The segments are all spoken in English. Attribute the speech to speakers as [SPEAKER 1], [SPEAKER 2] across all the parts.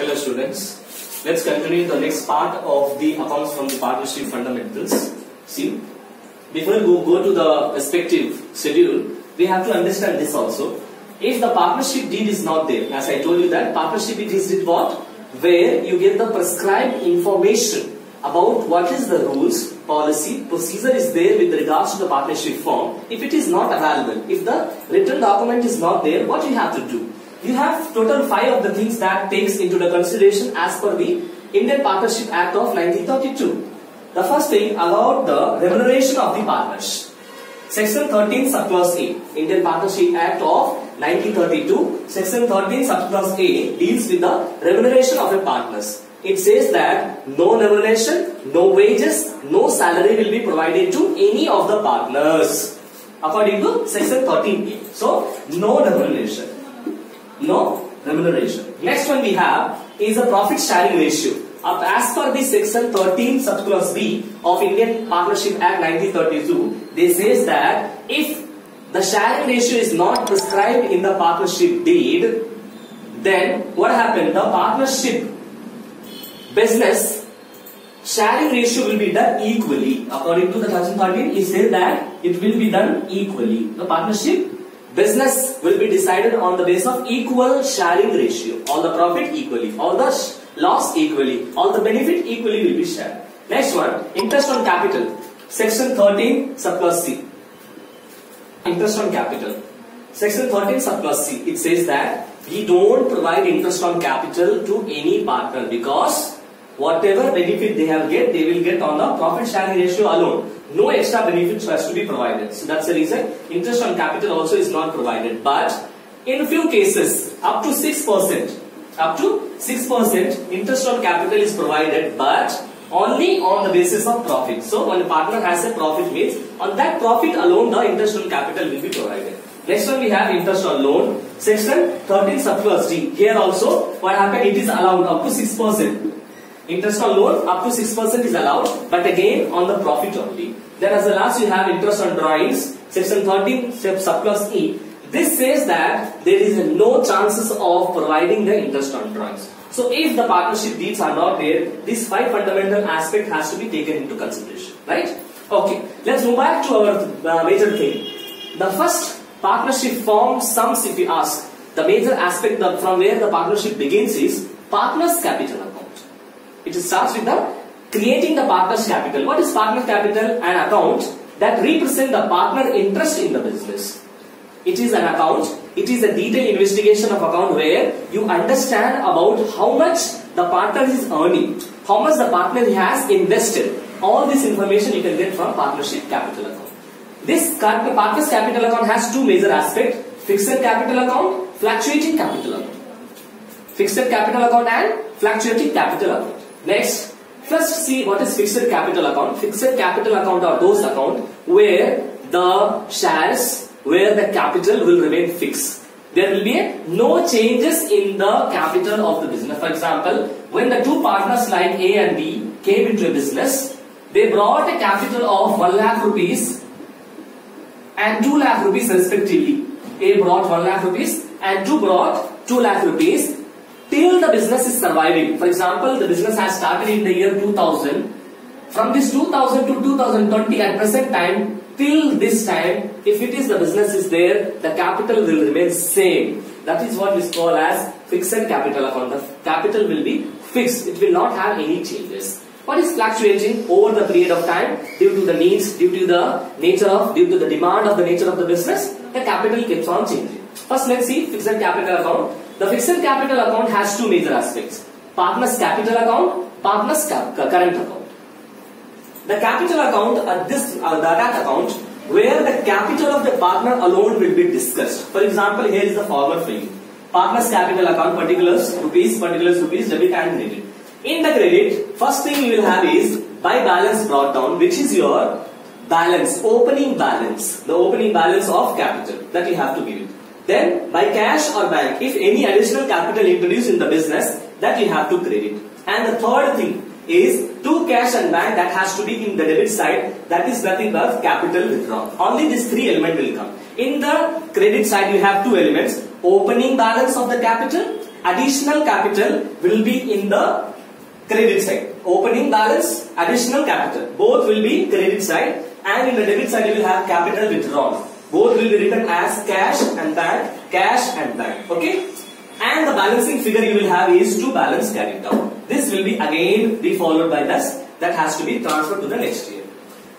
[SPEAKER 1] Hello students. Let's continue the next part of the accounts from the partnership fundamentals. See, before we go to the respective schedule, we have to understand this also. If the partnership deed is not there, as I told you that partnership deed is did what? Where you get the prescribed information about what is the rules, policy, procedure is there with regards to the partnership form. If it is not available, if the written document is not there, what you have to do? You have total five of the things that takes into the consideration as per the Indian Partnership Act of 1932. The first thing about the remuneration of the partners. Section 13 subclause A, Indian Partnership Act of 1932, Section 13 subclause A deals with the remuneration of a partners. It says that no remuneration, no wages, no salary will be provided to any of the partners. According to Section 13A. So, no remuneration. No remuneration. Next one we have is a profit sharing ratio. As per the section 13 subclause B of Indian Partnership Act 1932, they says that if the sharing ratio is not prescribed in the partnership deed, then what happened? The partnership business sharing ratio will be done equally. According to the section 13, it says that it will be done equally. The partnership business will be decided on the basis of equal sharing ratio. All the profit equally, all the loss equally, all the benefit equally will be shared. Next one, interest on capital. Section 13, sub subclause C. Interest on capital. Section 13, sub subclause C. It says that we don't provide interest on capital to any partner because whatever benefit they have get, they will get on the profit sharing ratio alone. No extra benefits has to be provided. So that's the reason interest on capital also is not provided. But in few cases, up to 6%, up to 6% interest on capital is provided, but only on the basis of profit. So when a partner has a profit means on that profit alone the interest on capital will be provided. Next one we have interest on loan. Section 13 subclause D. Here also what happened it is allowed up to 6%. Interest on loan up to 6% is allowed but again on the profit only. Then as the last you have interest on drawings. Section 13 subclause E. This says that there is no chances of providing the interest on drawings. So if the partnership deeds are not there, this five fundamental aspect has to be taken into consideration, right? Okay, let's move back to our uh, major thing. The first partnership form sums if you ask, the major aspect from where the partnership begins is partners capital. It starts with the creating the partners capital. What is partner capital? An account that represent the partner interest in the business. It is an account it is a detailed investigation of account where you understand about how much the partner is earning, how much the partner has invested. All this information you can get from partnership capital account. This partner's capital account has two major aspects, fixed capital account, fluctuating capital account. Fixed capital account and fluctuating capital account. Next, first see what is fixed capital account. Fixed capital account are those account where the shares where the capital will remain fixed. There will be no changes in the capital of the business. For example, when the two partners like A and B came into a business, they brought a capital of 1 lakh rupees and 2 lakh rupees respectively. A brought 1 lakh rupees and 2 brought 2 lakh rupees till the business is surviving. For example, the business has started in the year 2000. From this 2000 to 2020 at present time, till this time, if it is the business is there, the capital will remain same. That is what is called as fixed capital account. The capital will be fixed. It will not have any changes. What is fluctuating over the period of time due to the needs, due to the nature of, due to the demand of the nature of the business, the capital keeps on changing. First, let's see fixed capital account. The fixed capital account has two major aspects. Partner's capital account, partner's current account. The capital account, uh, this uh, that account, where the capital of the partner alone will be discussed. For example, here is the forward for you. Partner's capital account, particulars, rupees, particulars, rupees, debit and credit. In the credit, first thing you will have is by balance brought down, which is your balance, opening balance, the opening balance of capital that you have to give. Then by cash or bank, if any additional capital introduced in the business, that you have to credit. And the third thing, is to cash and bank that has to be in the debit side that is nothing but capital withdrawn. Only these three elements will come. In the credit side you have two elements opening balance of the capital additional capital will be in the credit side. Opening balance, additional capital. Both will be credit side and in the debit side you will have capital withdrawn. Both will be written as cash and bank, cash and bank. Okay? And the balancing figure you will have is to balance carried down. This will be again be followed by this that has to be transferred to the next year.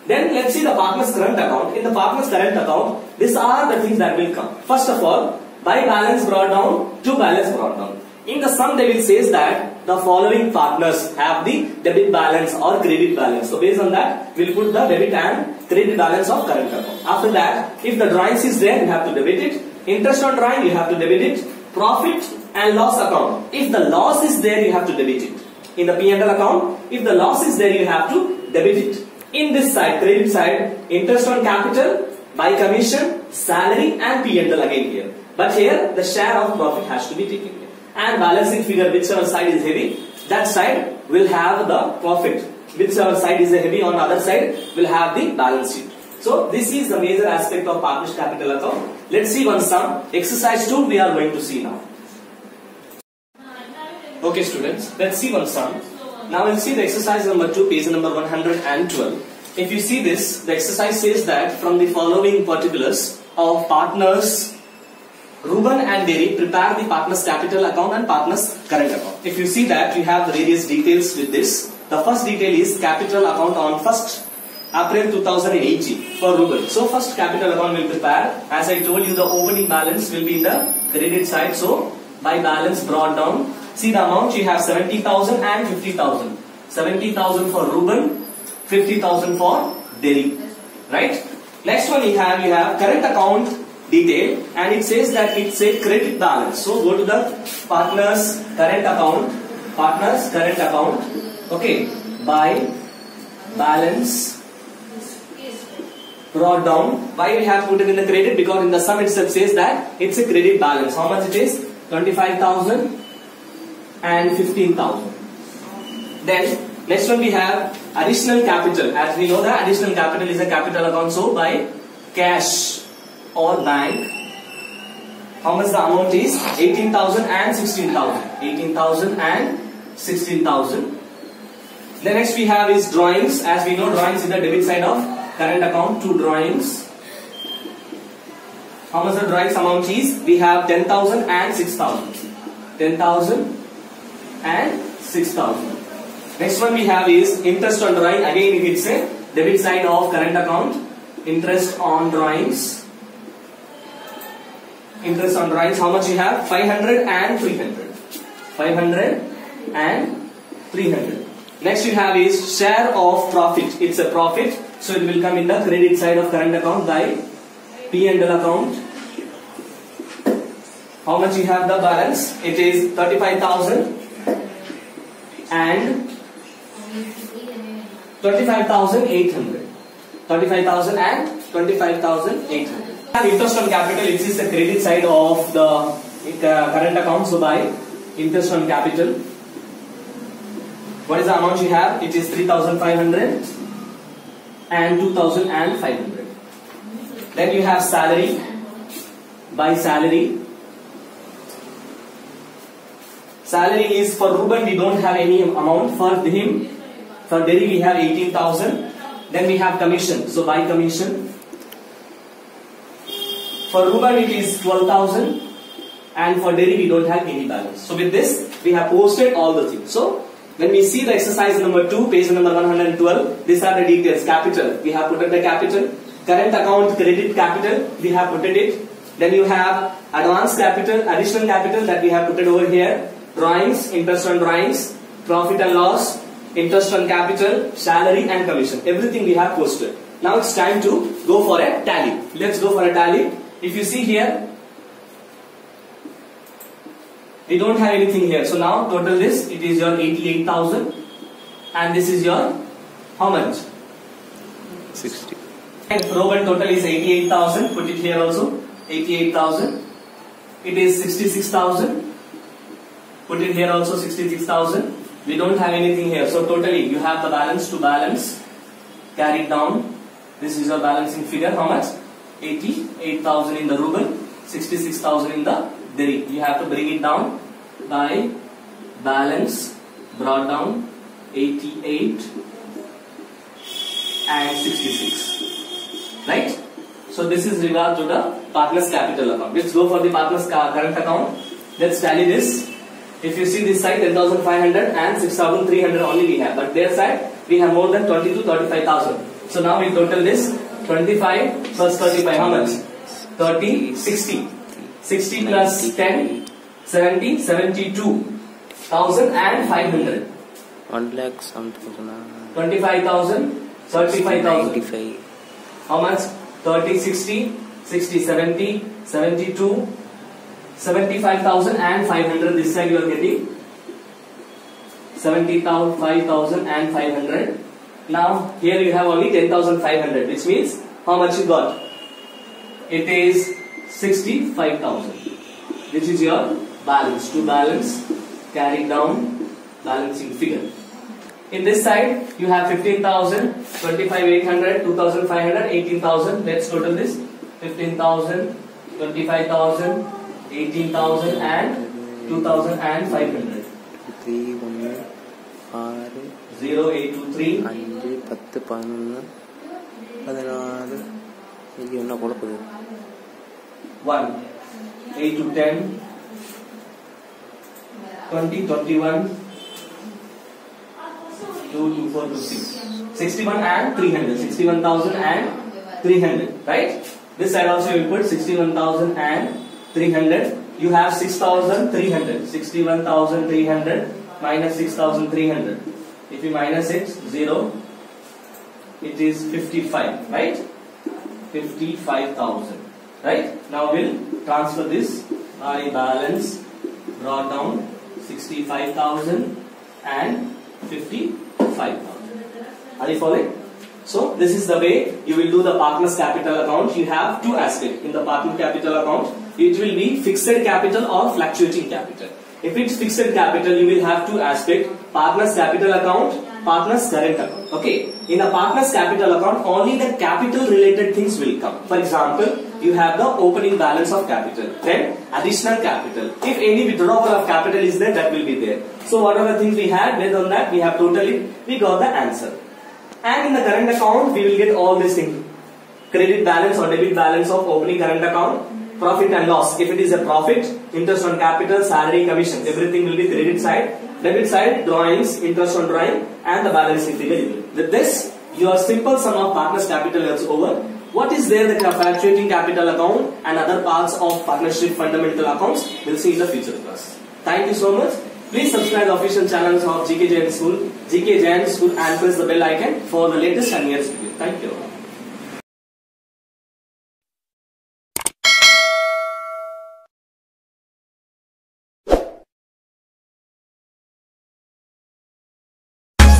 [SPEAKER 1] Then let's see the partner's current account. In the partner's current account, these are the things that will come. First of all, by balance brought down to balance brought down. In the sum they will says that the following partners have the debit balance or credit balance. So based on that, we'll put the debit and credit balance of current account. After that, if the drawings is there, you have to debit it. Interest on drawing, you have to debit it. Profit and loss account. If the loss is there, you have to debit it. In the P&L account, if the loss is there, you have to debit it. In this side, credit side, interest on capital, by commission, salary and P&L again here. But here, the share of profit has to be taken here. And balancing figure, whichever side is heavy, that side will have the profit. Whichever side is heavy on the other side will have the balance sheet. So this is the major aspect of partnership capital account. Let's see one sum. Exercise 2 we are going to see now. Okay students, let's see one sum. Now we'll see the exercise number 2, page number 112. If you see this, the exercise says that from the following particulars of partners Ruben and Derry prepare the partner's capital account and partner's current account. If you see that, you have various details with this. The first detail is capital account on 1st April 2018 for Ruben. So first capital account will prepare. As I told you, the opening balance will be in the credit side. So by balance brought down, see the amount you have 70,000 and 50,000. 70,000 for Ruben, 50,000 for Derry. Right? Next one you have, you have current account detail and it says that it's a credit balance. So go to the partners current account, partners current account, okay, by balance brought down. Why we have put it in the credit? Because in the sum itself says that it's a credit balance. How much it is? 25,000 and 15,000. Then next one we have additional capital. As we know that additional capital is a capital account. So by cash or bank, how much the amount is? 18,000 and 16,000. 18,000 and 16,000. The next we have is drawings. As we know drawings is the debit side of current account to drawings. How much the drawings amount is? We have 10,000 and 6,000. 10,000 and 6,000. Next one we have is interest on drawing. Again it's a debit side of current account. Interest on drawings. Interest on drawings. How much you have? 500 and 300. 500 and 300. Next you have is share of profit. It's a profit. So it will come in the credit side of current account by P&L account. How much you have the balance? It is 35,000 and 25,800. 35,000 and 25,800. Interest on capital, it is the credit side of the uh, current account. So by interest on capital, what is the amount you have? It is 3,500 and 2,500. Then you have salary by salary. Salary is for Ruben, we don't have any amount. For him, for Derry, we have 18,000. Then we have commission. So by commission, for Ruben, it is 12,000. And for Derry, we don't have any balance. So with this, we have posted all the things. So when we see the exercise number 2, page number 112, these are the details. Capital, we have put the capital. Current account, credit capital, we have put it. Then you have advance capital, additional capital that we have put it over here. Drawings, interest on drawings, profit and loss, interest on capital, salary and commission. Everything we have posted. Now it's time to go for a tally. Let's go for a tally. If you see here, we don't have anything here. So now total this, it is your 88,000 and this is your how much?
[SPEAKER 2] 60.
[SPEAKER 1] And Roman total is 88,000. Put it here also. 88,000. It is 66,000. Put it here also 66,000. We don't have anything here. So totally you have the balance to balance. Carried down. This is your balancing figure. How much? 88,000 in the Ruben. 66,000 in the Derry. You have to bring it down by balance brought down 88 and 66 right? So this is regard to the partners capital account. Let's go for the partners current account. Let's tally this. If you see this side 10500 and 6300 only we have. But their side we have more than 20 to 35000 so now we total this 25 plus 35 how much? 30 60 60 plus 10 1772,500. 1
[SPEAKER 2] lakh something.
[SPEAKER 1] How much? 30, 60, 60, 70, 72, 75,000 and 500. This side you are getting 75,500. Now here you have only 10,500 which means how much you got? It is 65,000 This is your balance to balance carrying down balancing figure. In this side you have 15000 25800 2500 18000 let's total this. 15000 25000 18000 and 2500
[SPEAKER 2] 3 ആറ്
[SPEAKER 1] zero
[SPEAKER 2] eight to three അഞ്ച് പത്ത് പതിനൊന്ന് പതിനാറ്
[SPEAKER 1] എനിക്ക് ഒന്നാ കുഴപ്പമില്ല one eight 21, 2 to 4 to 6. 61 and 300. 61,000 and 300. Right? This side also you put 61,000 and 300. You have 6,300. 61,300 minus 6,300. If you minus it, 0. It is 55. Right? 55,000. Right? Now we'll transfer this by balance brought down 65,000 and 55,000. Are you following? So this is the way you will do the partner's capital account. You have two aspects in the partner capital account. It will be fixed capital or fluctuating capital. If it's fixed capital, you will have two aspects: partner's capital account, partner's current account. Okay. In the partner's capital account, only the capital related things will come. For example, you have the opening balance of capital, then additional capital. If any withdrawal of capital is there, that will be there. So what are the things we had? Based on that, we have totally we got the answer. And in the current account, we will get all these things. Credit balance or debit balance of opening current account, profit and loss. If it is a profit, interest on capital, salary, commission, everything will be credit side. Debit side, drawings, interest on drawing, and the balancing figure. With this, your simple sum of partners capital is over. What is there the fluctuating capital account and other parts of partnership fundamental accounts? We'll see in the future class. Thank you so much. Please subscribe the official channels of GK Jain School, GK Jain School and press the bell icon for the latest and newest video. Thank you.